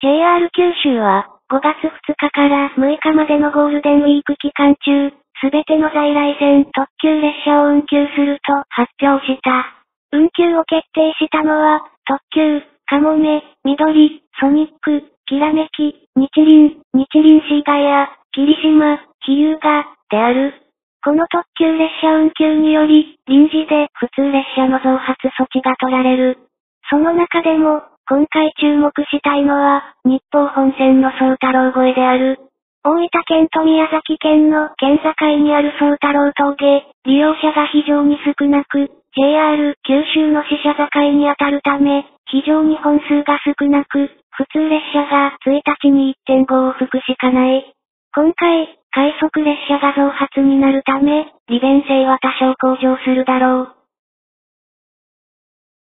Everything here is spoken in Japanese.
JR 九州は、5月2日から6日までのゴールデンウィーク期間中、すべての在来線特急列車を運休すると発表した。運休を決定したのは、特急、かもめ、緑、ソニック、きらめき、日輪、日輪シーガや、霧島、比喩が、である。この特急列車運休により、臨時で普通列車の増発措置が取られる。その中でも、今回注目したいのは、日東本線の総太郎越えである。大分県と宮崎県の県境にある総太郎峠、利用者が非常に少なく、JR 九州の死者境に当たるため、非常に本数が少なく、普通列車が1日に1.5往復しかない。今回、快速列車が増発になるため、利便性は多少向上するだろう。